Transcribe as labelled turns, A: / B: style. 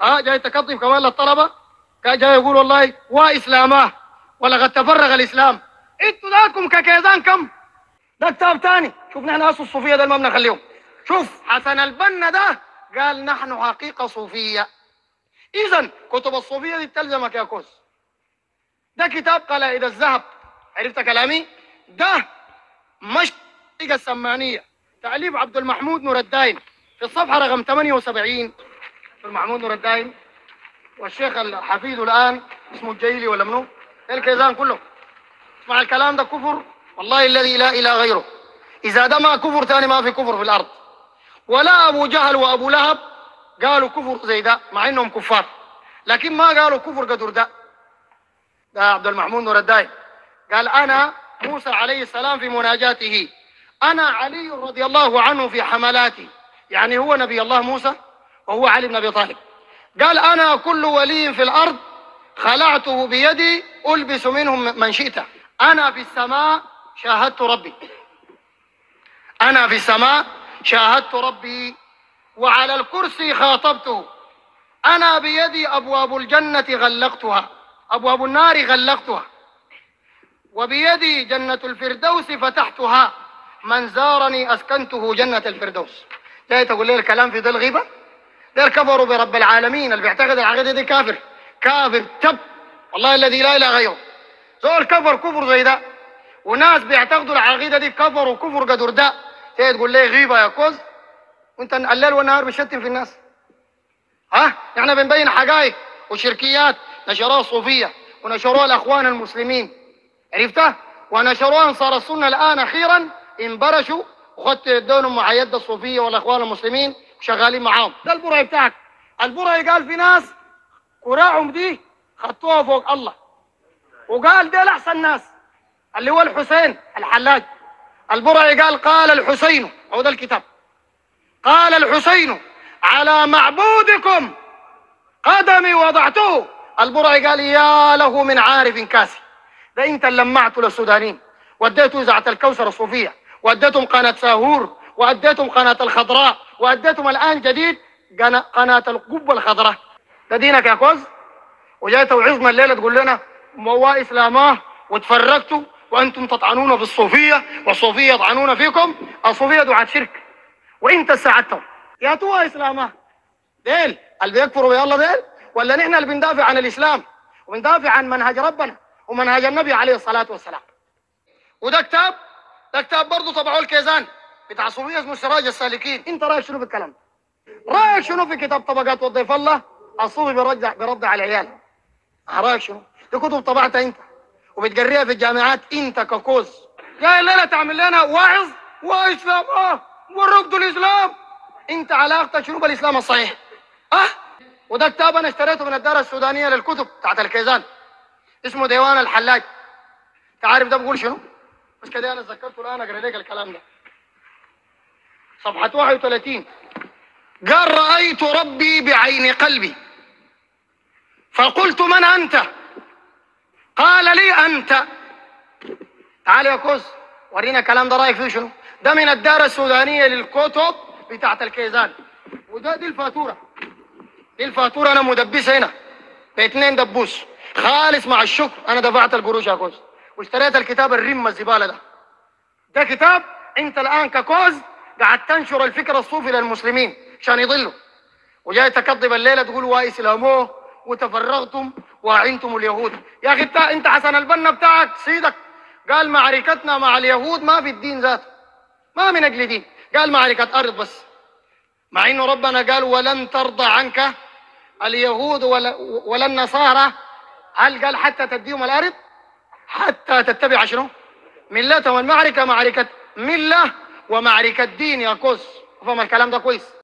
A: آه جاي تكطف كمان للطلبة؟ جاي يقول والله واسلاماه ولقد تفرغ الإسلام. إنتوا ذاتكم ككيزان كم؟ ده كتاب تاني. شوف نحن أصل الصوفية ده ما بنخليهم. شوف حسن البنا ده قال نحن حقيقة صوفية. اذا كتب الصوفية دي تلزمك يا كوس. ده كتاب قلائد الذهب عرفت كلامي؟ ده مش السمانية. تعليف عبد المحمود نور الدايم في الصفحة رقم 78 عبد المحمود نور الدايم والشيخ الحفيد الآن اسمه الجيلي ولا منو؟ الكيزان كله. اسمع الكلام ده كفر والله الذي لا إله غيره. إذا ده ما كفر ثاني ما في كفر في الأرض. ولا أبو جهل وأبو لهب قالوا كفر زي ده مع إنهم كفار. لكن ما قالوا كفر قدر ده. ده عبد المحمود نور الداي قال أنا موسى عليه السلام في مناجاته. أنا علي رضي الله عنه في حملاتي يعني هو نبي الله موسى؟ وهو علي بن أبي طالب. قال أنا كل ولي في الأرض خلعته بيدي ألبس منهم من شئت. أنا في السماء شاهدت ربي. أنا في السماء شاهدت ربي. وعلى الكرسي خاطبته. أنا بيدي أبواب الجنة غلقتها. أبواب النار غلقتها. وبيدي جنة الفردوس فتحتها. من زارني أسكنته جنة الفردوس. جاي تقول لي الكلام في ذي الغيبه دول كفروا برب العالمين. اللي بيعتقد العقيدة دي كافر. كافر تب. والله الذي لا إله غيره. زول كفر كفر زي ده. وناس بيعتقدوا العقيدة دي كفر قدر ده. تيجي تقول لي غيبة يا كوز؟ وانت الليل والنهار بتشتم في الناس. ها؟ إحنا بنبين حقائق وشركيات نشروها الصوفية ونشروها الأخوان المسلمين. عرفتها؟ ونشروها أنصار السنة الآن أخيرا. انبرشوا وخدت يدونهم مع يد الصوفية والأخوان المسلمين. وشغالين معاهم. ده البرهي بتاعك. البرهي قال في ناس كراعهم دي خطوها فوق الله. وقال ديل أحسن ناس. اللي هو الحسين الحلاج. البرعي قال قال الحسين. هو ده الكتاب. قال الحسين على معبودكم قدمي وضعته. البرعي قال يا له من عارف كاسي. ده انت اللي لمعته للسودانيين. وديته إذاعة الكوثر الصوفية. وديتهم قناة ساهور. وأديتهم قناة الخضراء. وأديتهم الآن جديد قنا- قناة القبة الخضراء. ده دينك يا كوز. وجاي توعظنا الليلة تقول لنا موا اسلاماه وتفرقتوا وأنتم تطعنون في الصوفية والصوفية يطعنون فيكم الصوفية دعاة شرك. وانت ساعدتهم يا تو إسلاماه ديل اللي بيكفروا بالله ديل؟ ولا نحن اللي بندافع عن الإسلام وبندافع عن منهج ربنا ومنهج النبي عليه الصلاة والسلام. وده كتاب ده كتاب برضه طبعوه الكيزان. بتاع صوفيه اسمه سراج السالكين. انت رأيك شنو في الكلام؟ رأيك شنو في كتاب طبقات وضيف الله؟ الصوفي بيرجع بيرد على العيال. رأيك شنو؟ دي كتب طبعتها انت. وبتقريها في الجامعات انت ككوز. جاي الليلة تعمل لنا واعظ وإسلام. آه ورقد الإسلام. انت علاقتك شنو بالإسلام الصحيح؟ آه؟ وده كتاب أنا اشتريته من الدار السودانية للكتب بتاعت الكيزان. اسمه ديوان الحلاج. تعرف ده بقول شنو؟ بس كده أنا ذكرته الآن أقرأ لك الكلام ده. صفحة 31 قال رأيت ربي بعين قلبي. فقلت من أنت؟ قال لي أنت. تعال يا كوز ورينا الكلام ده رأيك فيه شنو؟ ده من الدار السودانية للكتب بتاعت الكيزان. وده دي الفاتورة. دي الفاتورة أنا مدبسها هنا. باثنين دبوس. خالص مع الشكر. أنا دفعت القروش يا كوز. واشتريت الكتاب الرمه الزبالة ده. ده كتاب أنت الآن ككوز قاعد تنشر الفكر الصوفي للمسلمين عشان يضلوا. وجاي تكذب الليلة تقول واسلاموه وتفرغتم واعنتم اليهود. يا أخي انت أنت حسن البنا بتاعك سيدك. قال معركتنا مع اليهود ما في الدين ذاته. ما من أجل دين. قال معركة أرض بس. مع إنه ربنا قال ولن ترضى عنك اليهود ولا, ولا النصارى. هل قال حتى تديهم الأرض؟ حتى تتبع شنو؟ ملتهم. المعركة معركة ملة. ومعركة دين يا كوس فهم الكلام ده كويس؟